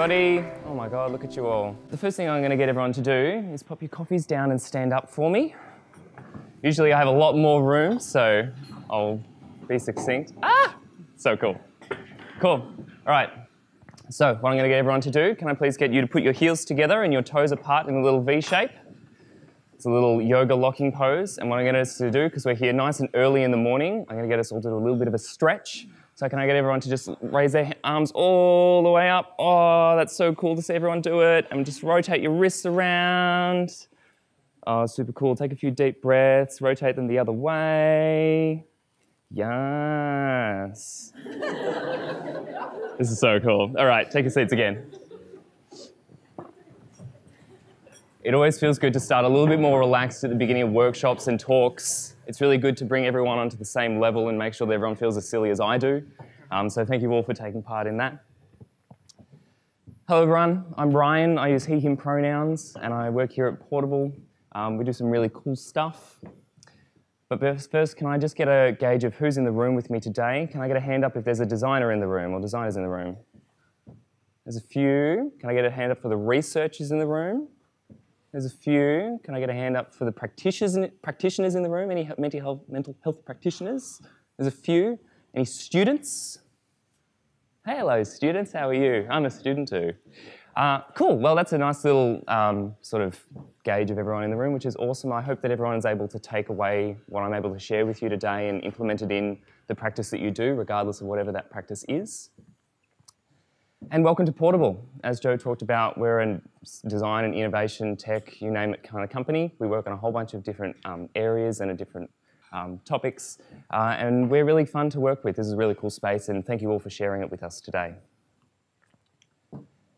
everybody. Oh my God, look at you all. The first thing I'm going to get everyone to do is pop your coffees down and stand up for me. Usually I have a lot more room, so I'll be succinct. Ah! So cool. Cool. All right. So, what I'm going to get everyone to do, can I please get you to put your heels together and your toes apart in a little V shape? It's a little yoga locking pose. And what I'm to get us to do, because we're here nice and early in the morning, I'm going to get us all to do a little bit of a stretch. So can I get everyone to just raise their arms all the way up? Oh, that's so cool to see everyone do it. And just rotate your wrists around. Oh, super cool. Take a few deep breaths, rotate them the other way. Yes. this is so cool. All right, take your seats again. It always feels good to start a little bit more relaxed at the beginning of workshops and talks. It's really good to bring everyone onto the same level and make sure that everyone feels as silly as I do. Um, so thank you all for taking part in that. Hello everyone, I'm Ryan. I use he, him pronouns and I work here at Portable. Um, we do some really cool stuff. But first, can I just get a gauge of who's in the room with me today? Can I get a hand up if there's a designer in the room or designers in the room? There's a few. Can I get a hand up for the researchers in the room? There's a few. Can I get a hand up for the practitioners in, practitioners in the room? Any mental health, mental health practitioners? There's a few. Any students? Hey, hello, students. How are you? I'm a student too. Uh, cool. Well, that's a nice little um, sort of gauge of everyone in the room, which is awesome. I hope that everyone is able to take away what I'm able to share with you today and implement it in the practice that you do, regardless of whatever that practice is. And welcome to Portable. As Joe talked about, we're a design and innovation, tech, you name it kind of company. We work on a whole bunch of different um, areas and a different um, topics, uh, and we're really fun to work with. This is a really cool space, and thank you all for sharing it with us today.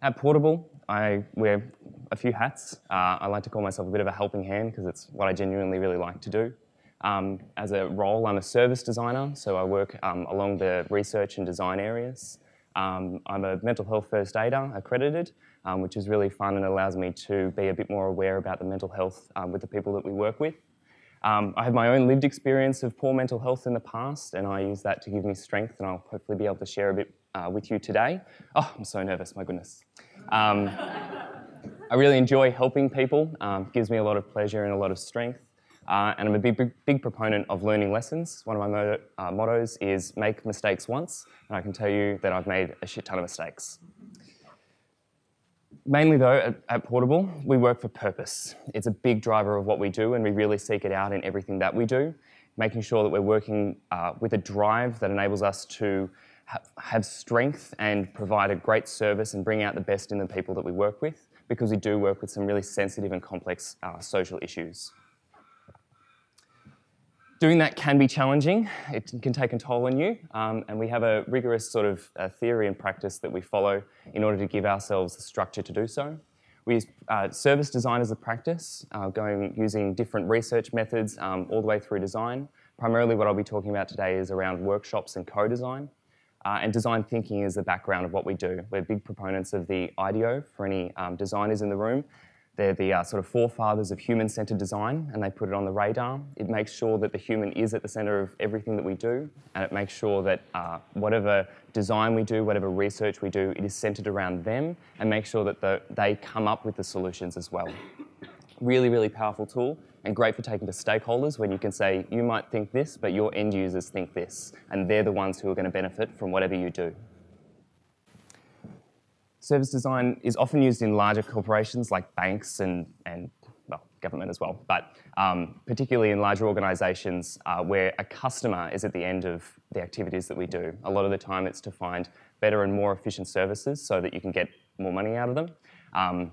At Portable, I wear a few hats. Uh, I like to call myself a bit of a helping hand because it's what I genuinely really like to do. Um, as a role, I'm a service designer, so I work um, along the research and design areas. Um, I'm a mental health first aider accredited, um, which is really fun and allows me to be a bit more aware about the mental health um, with the people that we work with. Um, I have my own lived experience of poor mental health in the past, and I use that to give me strength, and I'll hopefully be able to share a bit uh, with you today. Oh, I'm so nervous, my goodness. Um, I really enjoy helping people, um, gives me a lot of pleasure and a lot of strength. Uh, and I'm a big, big, big, proponent of learning lessons. One of my uh, mottos is make mistakes once, and I can tell you that I've made a shit ton of mistakes. Mainly though, at, at, Portable, we work for purpose. It's a big driver of what we do, and we really seek it out in everything that we do, making sure that we're working uh, with a drive that enables us to ha have strength and provide a great service and bring out the best in the people that we work with, because we do work with some really sensitive and complex uh, social issues. Doing that can be challenging. It can take a toll on you, um, and we have a rigorous sort of uh, theory and practice that we follow in order to give ourselves the structure to do so. We use uh, service design as a practice, uh, going using different research methods um, all the way through design. Primarily what I'll be talking about today is around workshops and co-design. Uh, and design thinking is the background of what we do. We're big proponents of the IDEO for any um, designers in the room. They're the uh, sort of forefathers of human-centered design, and they put it on the radar. It makes sure that the human is at the center of everything that we do, and it makes sure that uh, whatever design we do, whatever research we do, it is centered around them, and make sure that the, they come up with the solutions as well. Really, really powerful tool, and great for taking to stakeholders when you can say, you might think this, but your end users think this, and they're the ones who are going to benefit from whatever you do. Service design is often used in larger corporations like banks and, and well, government as well, but um, particularly in larger organisations uh, where a customer is at the end of the activities that we do. A lot of the time it's to find better and more efficient services so that you can get more money out of them um,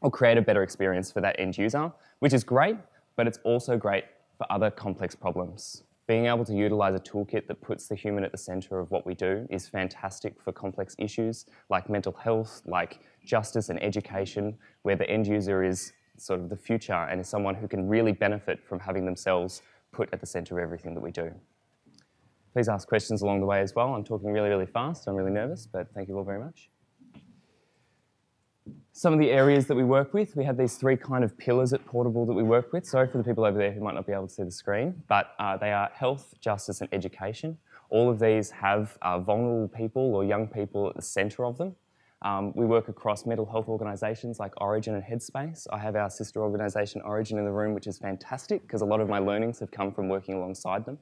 or create a better experience for that end user, which is great, but it's also great for other complex problems. Being able to utilize a toolkit that puts the human at the center of what we do is fantastic for complex issues like mental health, like justice and education, where the end user is sort of the future and is someone who can really benefit from having themselves put at the center of everything that we do. Please ask questions along the way as well. I'm talking really, really fast. I'm really nervous, but thank you all very much some of the areas that we work with, we have these three kind of pillars at Portable that we work with. Sorry for the people over there who might not be able to see the screen, but uh, they are health, justice and education. All of these have uh, vulnerable people or young people at the centre of them. Um, we work across mental health organisations like Orygen and Headspace. I have our sister organisation Orygen in the room, which is fantastic because a lot of my learnings have come from working alongside them.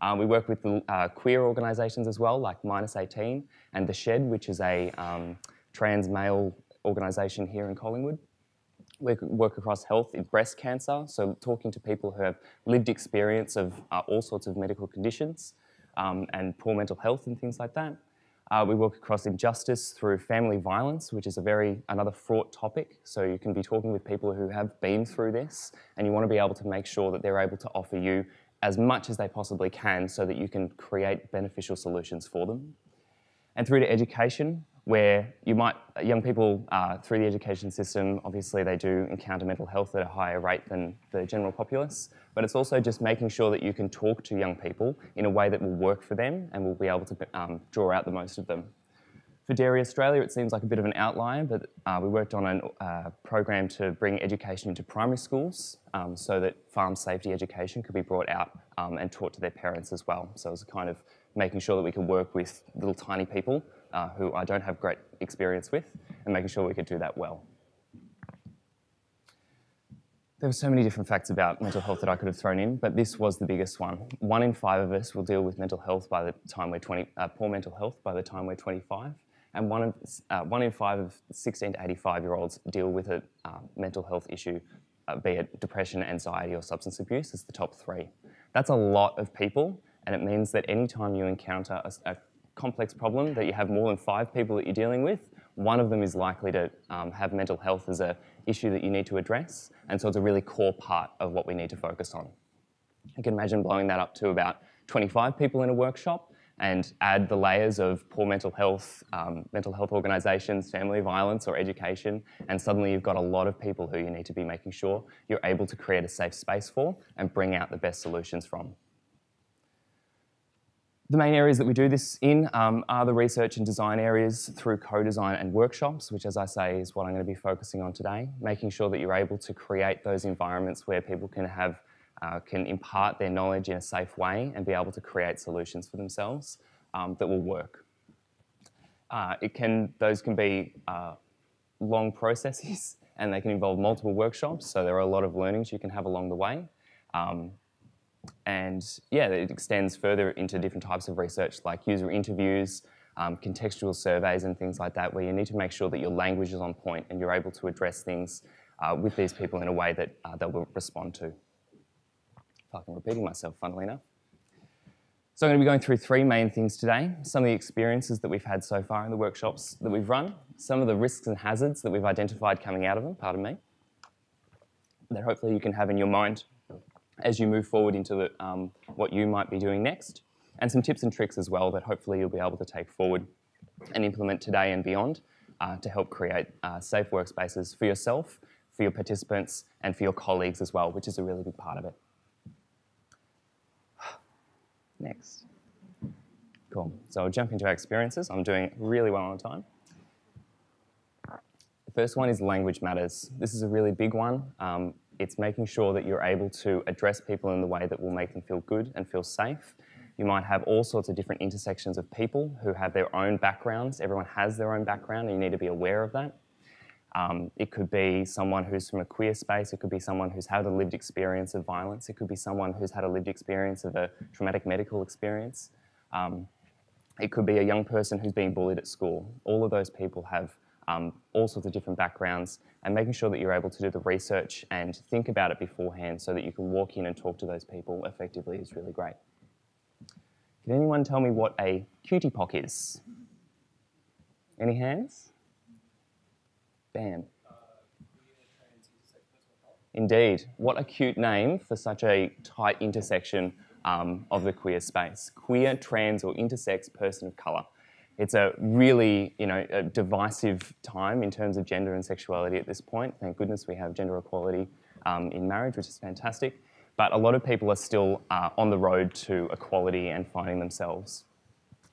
Um, we work with uh, queer organisations as well, like Minus 18 and The Shed, which is a um, trans male organisation here in Collingwood. We work across health in breast cancer, so talking to people who have lived experience of uh, all sorts of medical conditions um, and poor mental health and things like that. Uh, we work across injustice through family violence, which is a very another fraught topic. So you can be talking with people who have been through this, and you want to be able to make sure that they're able to offer you as much as they possibly can, so that you can create beneficial solutions for them. And through to education, where you might young people uh, through the education system, obviously they do encounter mental health at a higher rate than the general populace but it's also just making sure that you can talk to young people in a way that will work for them and will be able to um, draw out the most of them. For Dairy Australia, it seems like a bit of an outlier, but uh, we worked on a uh, program to bring education into primary schools um, so that farm safety education could be brought out um, and taught to their parents as well. So it was kind of making sure that we could work with little tiny people uh, who I don't have great experience with and making sure we could do that well. There were so many different facts about mental health that I could have thrown in, but this was the biggest one. One in five of us will deal with mental health by the time we're 20, uh, poor mental health by the time we're 25, and one, of, uh, one in five of 16 to 85 year olds deal with a uh, mental health issue, uh, be it depression, anxiety, or substance abuse, as the top three. That's a lot of people, and it means that anytime you encounter a, a complex problem that you have more than five people that you're dealing with, one of them is likely to um, have mental health as an issue that you need to address, and so it's a really core part of what we need to focus on. You can imagine blowing that up to about 25 people in a workshop and add the layers of poor mental health, um, mental health organisations, family violence or education, and suddenly you've got a lot of people who you need to be making sure you're able to create a safe space for and bring out the best solutions from. The main areas that we do this in um, are the research and design areas through co-design and workshops, which as I say is what I'm going to be focusing on today, making sure that you're able to create those environments where people can have uh, can impart their knowledge in a safe way and be able to create solutions for themselves um, that will work. Uh, it can, those can be uh, long processes and they can involve multiple workshops, so there are a lot of learnings you can have along the way. Um, and yeah, it extends further into different types of research like user interviews, um, contextual surveys and things like that, where you need to make sure that your language is on point and you're able to address things uh, with these people in a way that uh, they will respond to. I'm repeating myself, funnily enough. So I'm going to be going through three main things today. Some of the experiences that we've had so far in the workshops that we've run, some of the risks and hazards that we've identified coming out of them, pardon me, that hopefully you can have in your mind as you move forward into the, um, what you might be doing next, and some tips and tricks as well that hopefully you'll be able to take forward and implement today and beyond uh, to help create uh, safe workspaces for yourself, for your participants, and for your colleagues as well, which is a really big part of it. Next. Cool. So I'll jump into our experiences. I'm doing really well on time. The first one is language matters. This is a really big one. Um, it's making sure that you're able to address people in the way that will make them feel good and feel safe. You might have all sorts of different intersections of people who have their own backgrounds. Everyone has their own background, and you need to be aware of that. Um, it could be someone who's from a queer space. It could be someone who's had a lived experience of violence. It could be someone who's had a lived experience of a traumatic medical experience. Um, it could be a young person who's being bullied at school. All of those people have um, all sorts of different backgrounds, and making sure that you're able to do the research and think about it beforehand so that you can walk in and talk to those people effectively is really great. Can anyone tell me what a QTPOC is? Any hands? Bam. Indeed. What a cute name for such a tight intersection um, of the queer space. Queer, trans, or intersex person of colour it's a really you know divisive time in terms of gender and sexuality at this point. Thank goodness we have gender equality um, in marriage, which is fantastic. But a lot of people are still uh, on the road to equality and finding themselves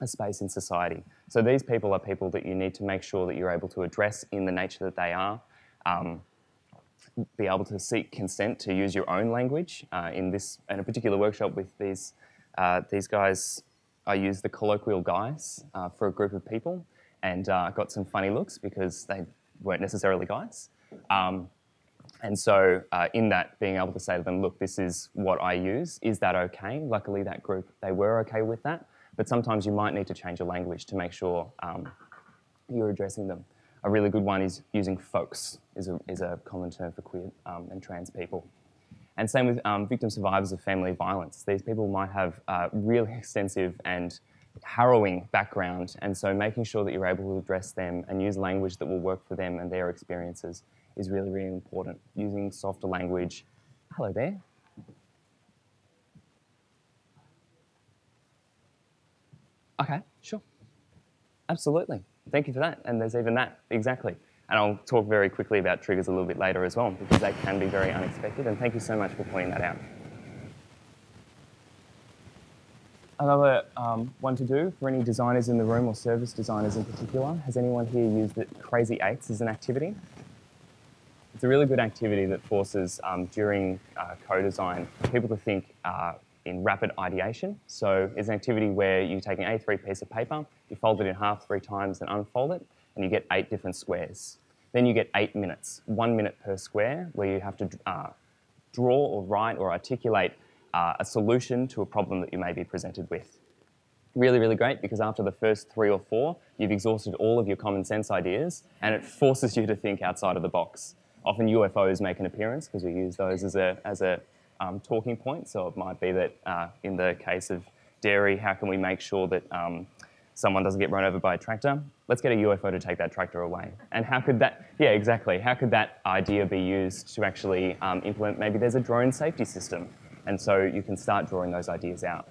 a space in society. So these people are people that you need to make sure that you're able to address in the nature that they are. Um, be able to seek consent to use your own language. Uh, in this, in a particular workshop with these, uh, these guys I use the colloquial guys uh, for a group of people, and uh, got some funny looks because they weren't necessarily guys. Um, and so, uh, in that, being able to say to them, look, this is what I use, is that okay? Luckily, that group, they were okay with that. But sometimes you might need to change your language to make sure um, you're addressing them. A really good one is using folks, is a, is a common term for queer um, and trans people. And same with um, victim survivors of family violence. These people might have uh, really extensive and harrowing background, and so making sure that you're able to address them and use language that will work for them and their experiences is really, really important. Using softer language. Hello there. Okay, sure. Absolutely. Thank you for that. And there's even that, exactly. And I'll talk very quickly about triggers a little bit later as well, because they can be very unexpected. And thank you so much for pointing that out. Another um, one to do for any designers in the room or service designers in particular. Has anyone here used the Crazy Eights as an activity? It's a really good activity that forces, um, during uh, co-design, people to think uh, in rapid ideation. So it's an activity where you take an A3 piece of paper, you fold it in half three times and unfold it, and you get eight different squares. Then you get eight minutes, one minute per square, where you have to uh, draw or write or articulate uh, a solution to a problem that you may be presented with. Really, really great because after the first three or four, you've exhausted all of your common sense ideas and it forces you to think outside of the box. Often UFOs make an appearance because we use those as a, as a um, talking point. So it might be that uh, in the case of dairy, how can we make sure that um, someone doesn't get run over by a tractor? Let's get a UFO to take that tractor away. And how could that, yeah, exactly, how could that idea be used to actually um, implement, maybe there's a drone safety system. And so you can start drawing those ideas out.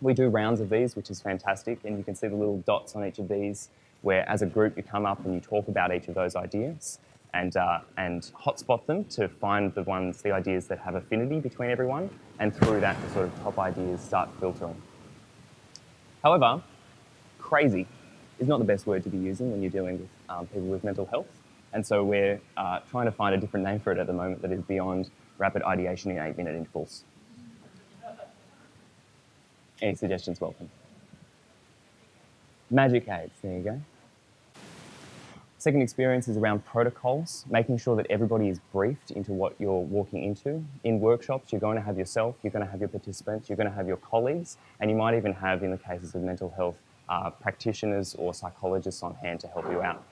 We do rounds of these, which is fantastic. And you can see the little dots on each of these where as a group you come up and you talk about each of those ideas and, uh, and hotspot them to find the ones, the ideas that have affinity between everyone, and through that, the sort of top ideas start filtering. However, crazy is not the best word to be using when you're dealing with um, people with mental health, and so we're uh, trying to find a different name for it at the moment that is beyond rapid ideation in eight-minute intervals. Any suggestions welcome. Magic aids, there you go. Second experience is around protocols, making sure that everybody is briefed into what you're walking into. In workshops, you're going to have yourself, you're going to have your participants, you're going to have your colleagues, and you might even have, in the cases of mental health, uh, practitioners or psychologists on hand to help you out.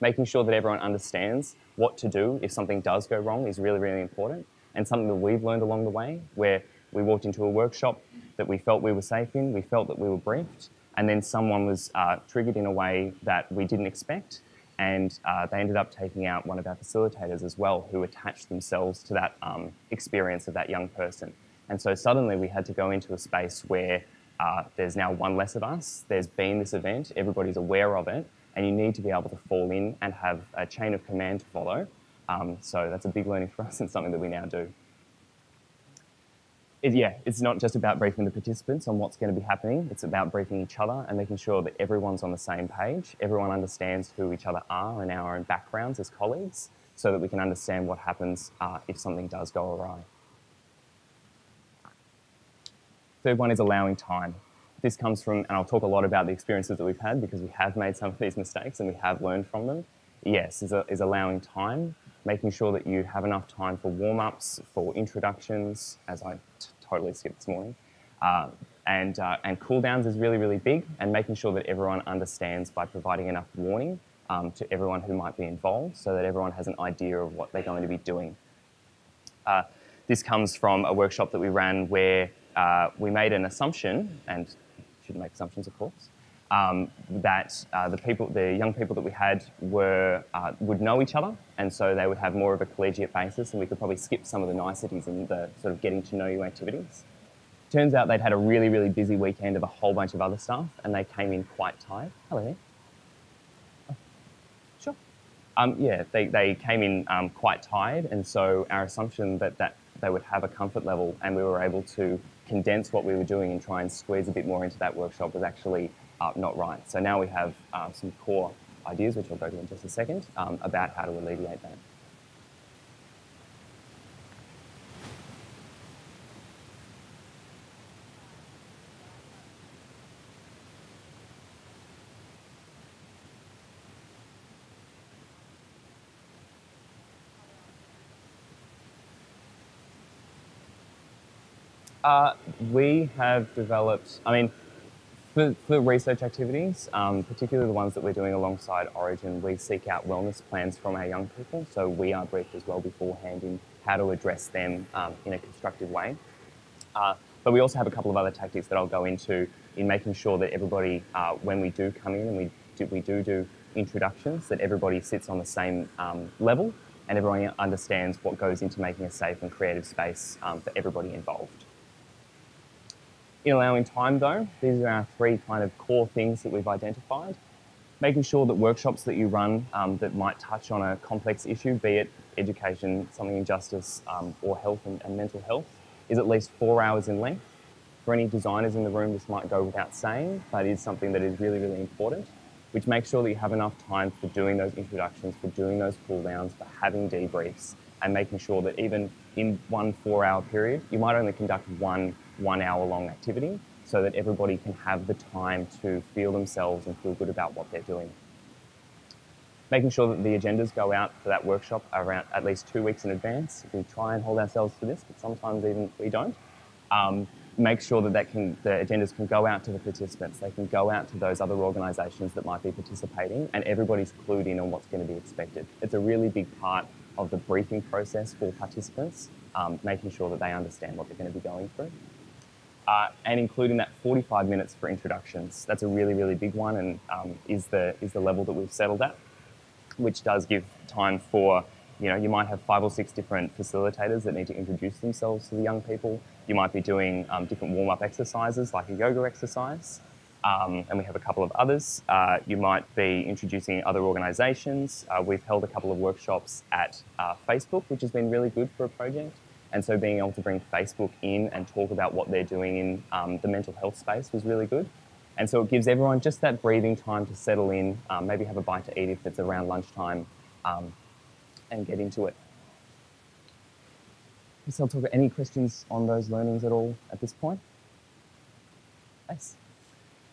Making sure that everyone understands what to do if something does go wrong is really, really important, and something that we've learned along the way where we walked into a workshop that we felt we were safe in, we felt that we were briefed, and then someone was uh, triggered in a way that we didn't expect, and uh, they ended up taking out one of our facilitators as well, who attached themselves to that um, experience of that young person. And so suddenly we had to go into a space where uh, there's now one less of us, there's been this event, everybody's aware of it, and you need to be able to fall in and have a chain of command to follow. Um, so that's a big learning for us and something that we now do it, yeah, it's not just about briefing the participants on what's going to be happening. It's about briefing each other and making sure that everyone's on the same page. Everyone understands who each other are and our own backgrounds as colleagues so that we can understand what happens uh, if something does go awry. Third one is allowing time. This comes from, and I'll talk a lot about the experiences that we've had because we have made some of these mistakes and we have learned from them. Yes, is, a, is allowing time making sure that you have enough time for warm-ups, for introductions, as I totally skipped this morning. Uh, and, uh, and cool downs is really, really big, and making sure that everyone understands by providing enough warning um, to everyone who might be involved so that everyone has an idea of what they're going to be doing. Uh, this comes from a workshop that we ran where uh, we made an assumption, and shouldn't make assumptions, of course, um, that uh, the people, the young people that we had were uh, would know each other, and so they would have more of a collegiate basis, and we could probably skip some of the niceties in the sort of getting to know you activities. Turns out they'd had a really, really busy weekend of a whole bunch of other stuff, and they came in quite tired. Hello there. Oh, sure. Um, yeah, they, they came in um, quite tired, and so our assumption that, that they would have a comfort level and we were able to condense what we were doing and try and squeeze a bit more into that workshop was actually uh, not right. So now we have uh, some core ideas, which I'll go to in just a second, um, about how to alleviate that. Uh, we have developed, I mean, for, for research activities, um, particularly the ones that we're doing alongside Orygen, we seek out wellness plans from our young people. So we are briefed as well beforehand in how to address them um, in a constructive way. Uh, but we also have a couple of other tactics that I'll go into in making sure that everybody, uh, when we do come in and we do, we do do introductions, that everybody sits on the same um, level and everyone understands what goes into making a safe and creative space um, for everybody involved. In allowing time though, these are our three kind of core things that we've identified. Making sure that workshops that you run um, that might touch on a complex issue, be it education, something in justice, um, or health and, and mental health, is at least four hours in length. For any designers in the room, this might go without saying, but it is something that is really, really important, which makes sure that you have enough time for doing those introductions, for doing those cool downs, for having debriefs, and making sure that even in one four hour period, you might only conduct one one hour long activity so that everybody can have the time to feel themselves and feel good about what they're doing. Making sure that the agendas go out for that workshop around at least two weeks in advance. We try and hold ourselves to this, but sometimes even we don't. Um, make sure that, that can, the agendas can go out to the participants. They can go out to those other organisations that might be participating, and everybody's clued in on what's going to be expected. It's a really big part of the briefing process for participants, um, making sure that they understand what they're going to be going through uh, and including that 45 minutes for introductions. That's a really, really big one and um, is, the, is the level that we've settled at, which does give time for, you know, you might have five or six different facilitators that need to introduce themselves to the young people. You might be doing um, different warm-up exercises like a yoga exercise. Um, and we have a couple of others. Uh, you might be introducing other organisations. Uh, we've held a couple of workshops at uh, Facebook, which has been really good for a project. And so being able to bring Facebook in and talk about what they're doing in um, the mental health space was really good. And so it gives everyone just that breathing time to settle in, um, maybe have a bite to eat if it's around lunchtime, um, and get into it. So I'll talk about any questions on those learnings at all at this point? Yes.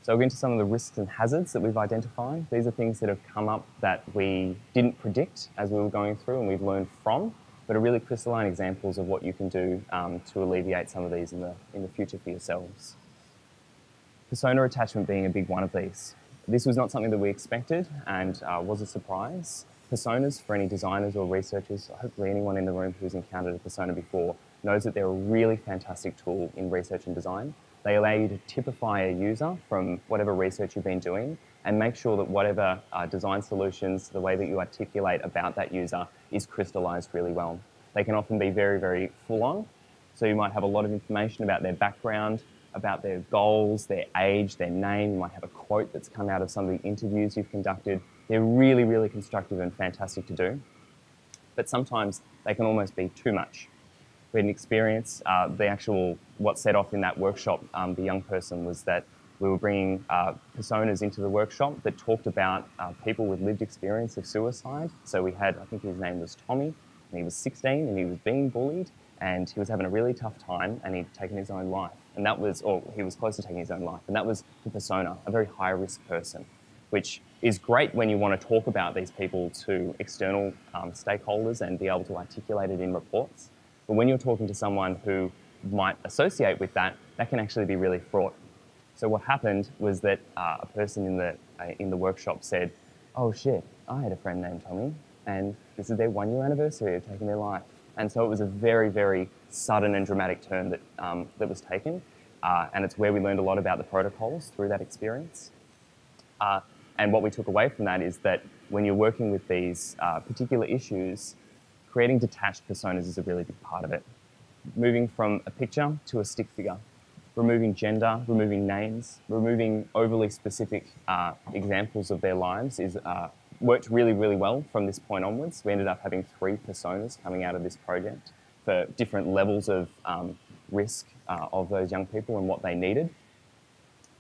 So I'll into some of the risks and hazards that we've identified. These are things that have come up that we didn't predict as we were going through and we've learned from but are really crystalline examples of what you can do um, to alleviate some of these in the, in the future for yourselves. Persona attachment being a big one of these. This was not something that we expected and uh, was a surprise. Personas, for any designers or researchers, hopefully anyone in the room who's encountered a persona before, knows that they're a really fantastic tool in research and design. They allow you to typify a user from whatever research you've been doing and make sure that whatever uh, design solutions, the way that you articulate about that user is crystallized really well. They can often be very, very full on. So you might have a lot of information about their background, about their goals, their age, their name. You might have a quote that's come out of some of the interviews you've conducted. They're really, really constructive and fantastic to do. But sometimes they can almost be too much. We had an experience, uh, the actual, what set off in that workshop, um, the young person was that we were bringing uh, personas into the workshop that talked about uh, people with lived experience of suicide. So we had, I think his name was Tommy, and he was 16 and he was being bullied and he was having a really tough time and he'd taken his own life. And that was, or he was close to taking his own life. And that was the persona, a very high risk person, which is great when you want to talk about these people to external um, stakeholders and be able to articulate it in reports. But when you're talking to someone who might associate with that, that can actually be really fraught so what happened was that uh, a person in the, uh, in the workshop said, oh shit, I had a friend named Tommy, and this is their one year anniversary of taking their life. And so it was a very, very sudden and dramatic turn that, um, that was taken. Uh, and it's where we learned a lot about the protocols through that experience. Uh, and what we took away from that is that when you're working with these uh, particular issues, creating detached personas is a really big part of it. Moving from a picture to a stick figure removing gender, removing names, removing overly specific uh, examples of their lives is uh, worked really, really well from this point onwards. We ended up having three personas coming out of this project for different levels of um, risk uh, of those young people and what they needed.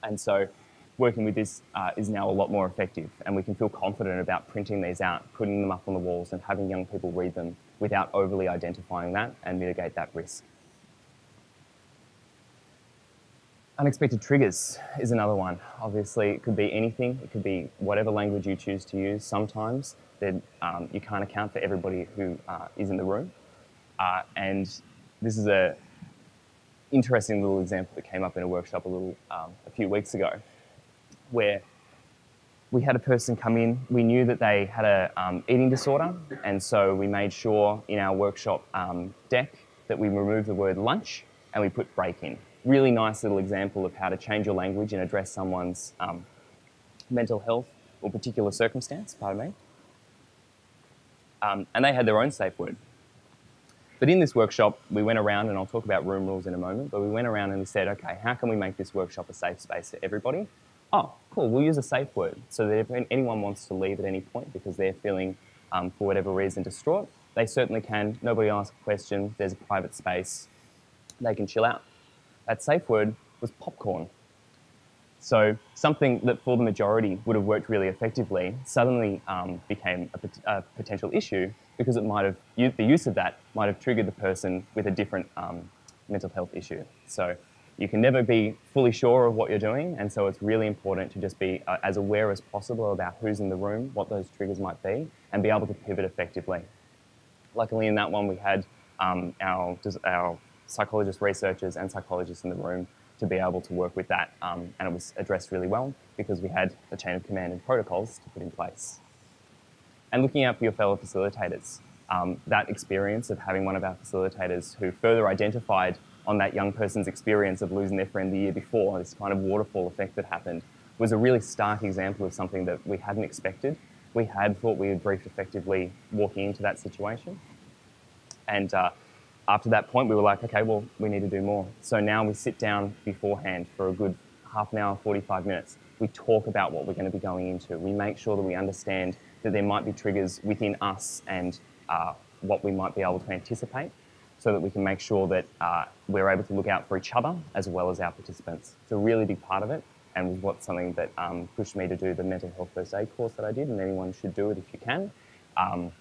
And so working with this uh, is now a lot more effective and we can feel confident about printing these out, putting them up on the walls and having young people read them without overly identifying that and mitigate that risk. Unexpected triggers is another one. Obviously, it could be anything. It could be whatever language you choose to use. Sometimes that um, you can't account for everybody who uh, is in the room. Uh, and this is a interesting little example that came up in a workshop a little um, a few weeks ago, where we had a person come in. We knew that they had a um, eating disorder, and so we made sure in our workshop um, deck that we removed the word lunch and we put break in. Really nice little example of how to change your language and address someone's um, mental health or particular circumstance. Pardon me. Um, and they had their own safe word. But in this workshop, we went around, and I'll talk about room rules in a moment, but we went around and we said, okay, how can we make this workshop a safe space for everybody? Oh, cool, we'll use a safe word so that if anyone wants to leave at any point because they're feeling, um, for whatever reason, distraught, they certainly can. Nobody asks a question, there's a private space, they can chill out. That safe word was popcorn. So something that for the majority would have worked really effectively suddenly um, became a, a, potential issue because it might have the use of that might have triggered the person with a different um, mental health issue. So you can never be fully sure of what you're doing, and so it's really important to just be uh, as aware as possible about who's in the room, what those triggers might be, and be able to pivot effectively. Luckily, in that one, we had um, our, our psychologists, researchers, and psychologists in the room to be able to work with that. Um, and it was addressed really well because we had a chain of command and protocols to put in place. And looking out for your fellow facilitators, um, that experience of having one of our facilitators who further identified on that young person's experience of losing their friend the year before, this kind of waterfall effect that happened, was a really stark example of something that we hadn't expected. We had thought we had briefed effectively walking into that situation. And uh, after that point, we were like, okay, well, we need to do more. So now we sit down beforehand for a good half an hour, 45 minutes. We talk about what we're going to be going into. We make sure that we understand that there might be triggers within us and uh, what we might be able to anticipate so that we can make sure that uh, we're able to look out for each other as well as our participants. It's a really big part of it and was something that um, pushed me to do the mental health first aid course that I did, and anyone should do it if you can. Um,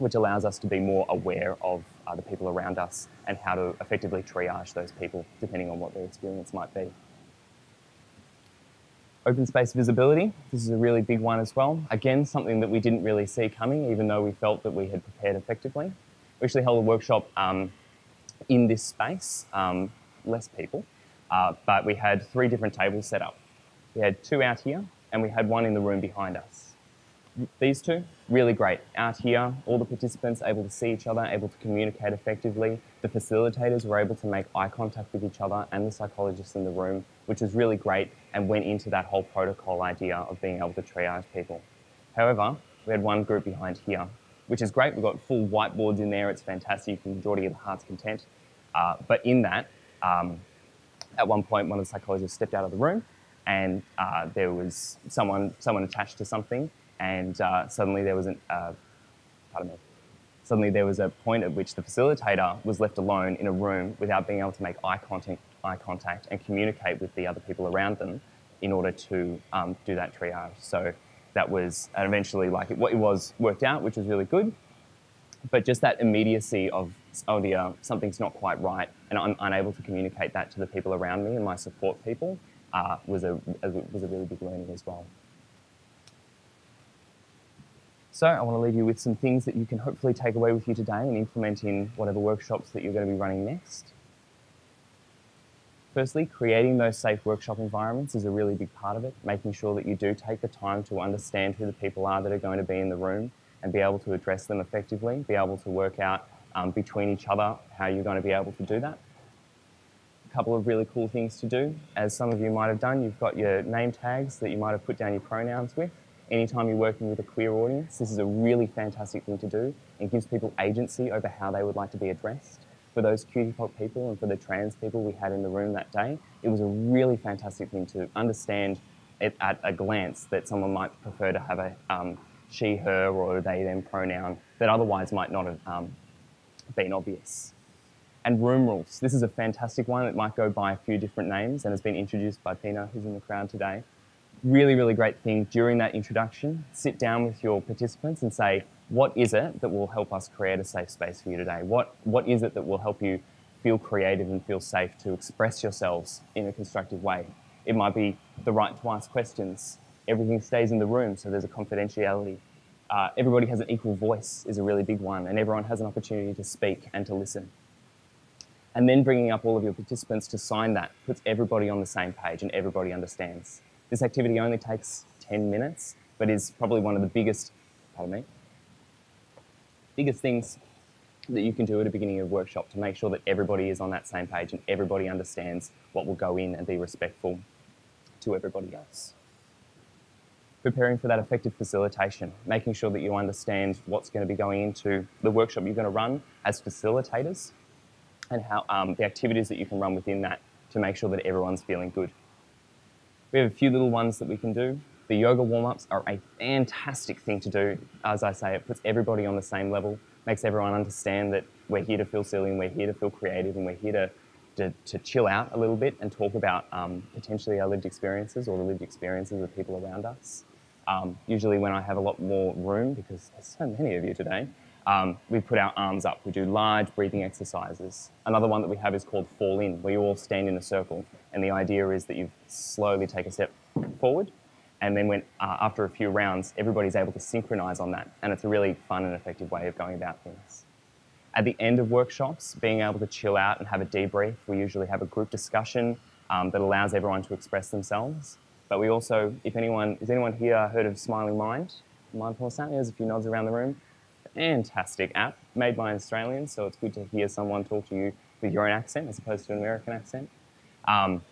which allows us to be more aware of uh, the people around us and how to effectively triage those people depending on what their experience might be. Open space visibility, this is a really big one as well. Again, something that we didn't really see coming, even though we felt that we had prepared effectively. We actually held a workshop um, in this space, um, less people, uh, but we had three different tables set up. We had two out here, and we had one in the room behind us these two, really great. Out here, all the participants able to see each other, able to communicate effectively. The facilitators were able to make eye contact with each other and the psychologists in the room, which was really great and went into that whole protocol idea of being able to triage people. However, we had one group behind here, which is great. We've got full whiteboards in there. It's fantastic. You can draw to your heart's content. Uh, but in that, um, at one point, one of the psychologists stepped out of the room and uh, there was someone, someone attached to something and uh, suddenly there was an, uh, pardon me, suddenly there was a point at which the facilitator was left alone in a room without being able to make eye contact, eye contact and communicate with the other people around them in order to um, do that triage. So that was and eventually like it, it was worked out, which was really good. But just that immediacy of oh dear, something's not quite right, and I'm unable to communicate that to the people around me and my support people uh, was a was a really big learning as well. So I want to leave you with some things that you can hopefully take away with you today and implement in whatever workshops that you're going to be running next. Firstly, creating those safe workshop environments is a really big part of it, making sure that you do take the time to understand who the people are that are going to be in the room and be able to address them effectively, be able to work out um, between each other how you're going to be able to do that. A couple of really cool things to do. As some of you might have done, you've got your name tags that you might have put down your pronouns with anytime you're working with a queer audience, this is a really fantastic thing to do. It gives people agency over how they would like to be addressed. For those QTPOC people and for the trans people we had in the room that day, it was a really fantastic thing to understand at a glance that someone might prefer to have a um, she, her, or they, them pronoun that otherwise might not have um, been obvious. And room rules. This is a fantastic one. It might go by a few different names and has been introduced by Pina, who's in the crowd today really, really great thing during that introduction, sit down with your participants and say, what is it that will help us create a safe space for you today? What, what is it that will help you feel creative and feel safe to express yourselves in a constructive way? It might be the right to ask questions. Everything stays in the room, so there's a confidentiality. Uh, everybody has an equal voice is a really big one, and everyone has an opportunity to speak and to listen. And then bringing up all of your participants to sign that puts everybody on the same page and everybody understands. This activity only takes 10 minutes, but is probably one of the biggest, pardon me, biggest things that you can do at the beginning of a workshop to make sure that everybody is on that same page and everybody understands what will go in and be respectful to everybody else. Preparing for that effective facilitation, making sure that you understand what's going to be going into the workshop you're going to run as facilitators and how um, the activities that you can run within that to make sure that everyone's feeling good. We have a few little ones that we can do. The yoga warm-ups are a fantastic thing to do. As I say, it puts everybody on the same level, makes everyone understand that we're here to feel silly and we're here to feel creative and we're here to, to, to chill out a little bit and talk about um, potentially our lived experiences or the lived experiences of people around us. Um, usually when I have a lot more room, because there's so many of you today, um, we put our arms up. We do large breathing exercises. Another one that we have is called fall in, where you all stand in a circle. And the idea is that you slowly take a step forward. And then when, uh, after a few rounds, everybody's able to synchronize on that. And it's a really fun and effective way of going about things. At the end of workshops, being able to chill out and have a debrief, we usually have a group discussion um, that allows everyone to express themselves. But we also, if anyone, is anyone here heard of Smiling Mind? Mindfulness there's a few nods around the room fantastic app made by Australians, so it's good to hear someone talk to you with your own accent as opposed to an American accent. Um,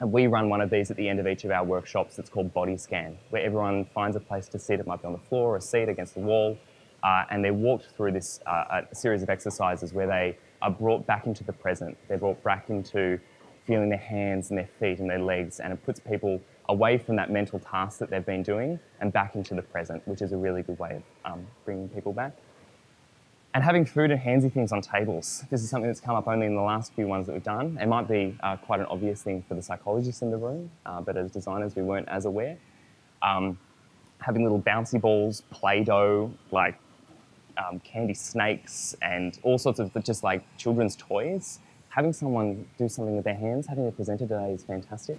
and we run one of these at the end of each of our workshops that's called Body Scan, where everyone finds a place to sit. It might be on the floor or a seat against the wall. Uh, and they're walked through this uh, a series of exercises where they are brought back into the present. They're brought back into feeling their hands and their feet and their legs, and it puts people away from that mental task that they've been doing and back into the present, which is a really good way of um, bringing people back. And having food and handsy things on tables. This is something that's come up only in the last few ones that we've done. It might be uh, quite an obvious thing for the psychologists in the room, uh, but as designers, we weren't as aware. Um, having little bouncy balls, Play-Doh, like um, candy snakes, and all sorts of just like children's toys. Having someone do something with their hands, having a presenter today is fantastic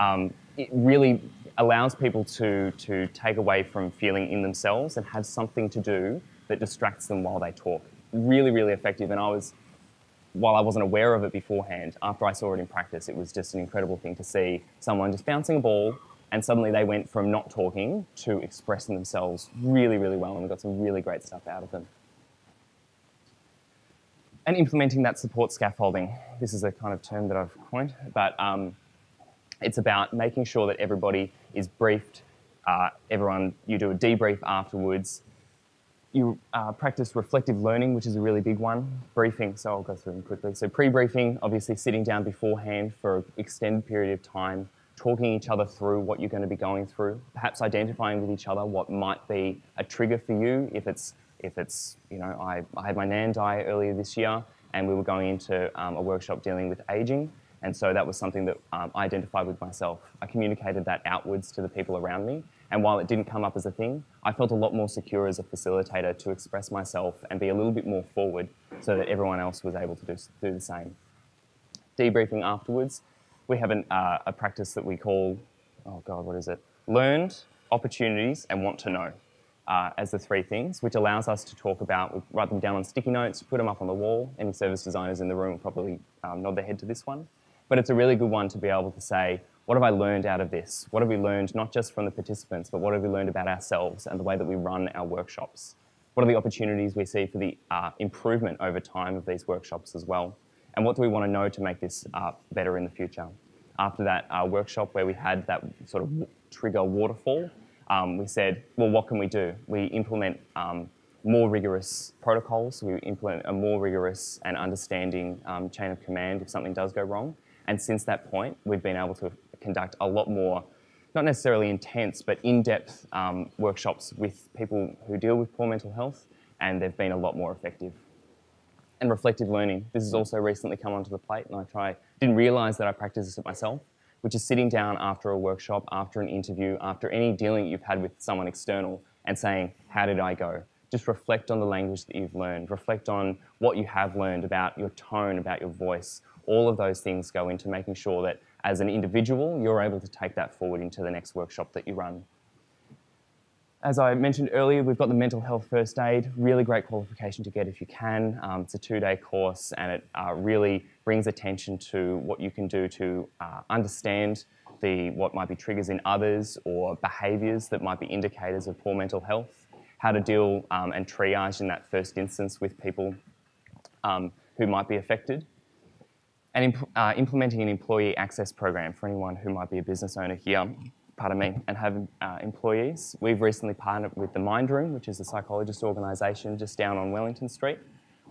um, it really allows people to, to take away from feeling in themselves and have something to do that distracts them while they talk. Really, really effective. And I was, while I wasn't aware of it beforehand, after I saw it in practice, it was just an incredible thing to see someone just bouncing a ball and suddenly they went from not talking to expressing themselves really, really well and we got some really great stuff out of them. And implementing that support scaffolding. This is a kind of term that I've coined, but um, it's about making sure that everybody is briefed. Uh, everyone, you do a debrief afterwards. You uh, practice reflective learning, which is a really big one. Briefing, so I'll go through them quickly. So pre-briefing, obviously sitting down beforehand for an extended period of time, talking each other through what you're going to be going through, perhaps identifying with each other what might be a trigger for you. If it's, if it's you know, I, I had my nan die earlier this year, and we were going into um, a workshop dealing with aging. And so that was something that um, I identified with myself. I communicated that outwards to the people around me. And while it didn't come up as a thing, I felt a lot more secure as a facilitator to express myself and be a little bit more forward so that everyone else was able to do, do the same. Debriefing afterwards, we have an, uh, a practice that we call, oh God, what is it? Learned, opportunities, and want to know. Uh, as the three things, which allows us to talk about, we write them down on sticky notes, put them up on the wall. Any service designers in the room probably um, nod their head to this one. But it's a really good one to be able to say, what have I learned out of this? What have we learned not just from the participants, but what have we learned about ourselves and the way that we run our workshops? What are the opportunities we see for the uh, improvement over time of these workshops as well? And what do we want to know to make this uh, better in the future? After that uh, workshop where we had that sort of trigger waterfall, um, we said, well, what can we do? We implement um, more rigorous protocols. We implement a more rigorous and understanding um, chain of command if something does go wrong. And since that point, we've been able to conduct a lot more, not necessarily intense, but in-depth um, workshops with people who deal with poor mental health, and they've been a lot more effective. And reflective learning. This has also recently come onto the plate, and I try, didn't realise that I practice it myself, which is sitting down after a workshop, after an interview, after any dealing you've had with someone external, and saying, how did I go? Just reflect on the language that you've learned. Reflect on what you have learned about your tone, about your voice, all of those things go into making sure that as an individual, you're able to take that forward into the next workshop that you run. As I mentioned earlier, we've got the mental health first aid, really great qualification to get if you can. Um, it's a two day course and it uh, really brings attention to what you can do to uh, understand the, what might be triggers in others or behaviours that might be indicators of poor mental health, how to deal um, and triage in that first instance with people um, who might be affected, and imp uh, implementing an employee access program for anyone who might be a business owner here, pardon me, and have uh, employees. We've recently partnered with the Mind Room, which is a psychologist organisation just down on Wellington Street,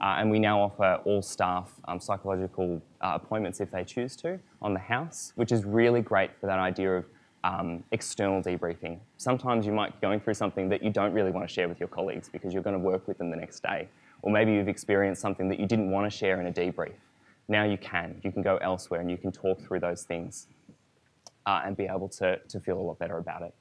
uh, and we now offer all staff um, psychological uh, appointments if they choose to on the house, which is really great for that idea of um, external debriefing. Sometimes you might be going through something that you don't really want to share with your colleagues because you're going to work with them the next day. Or maybe you've experienced something that you didn't want to share in a debrief. Now you can. You can go elsewhere and you can talk through those things uh, and be able to, to feel a lot better about it.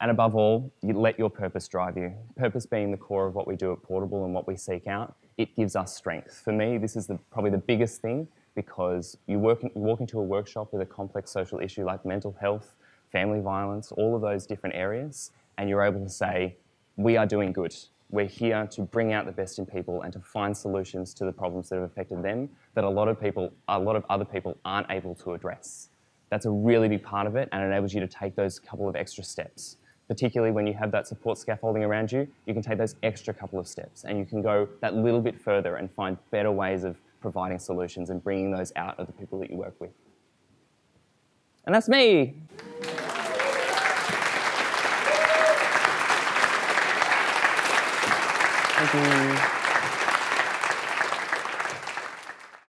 And above all, you let your purpose drive you. Purpose being the core of what we do at Portable and what we seek out, it gives us strength. For me, this is the, probably the biggest thing because you, work, you walk into a workshop with a complex social issue like mental health, family violence, all of those different areas, and you're able to say, we are doing good. We're here to bring out the best in people and to find solutions to the problems that have affected them that a lot of people, a lot of other people aren't able to address. That's a really big part of it and enables you to take those couple of extra steps. Particularly when you have that support scaffolding around you, you can take those extra couple of steps and you can go that little bit further and find better ways of providing solutions and bringing those out of the people that you work with. And that's me. You.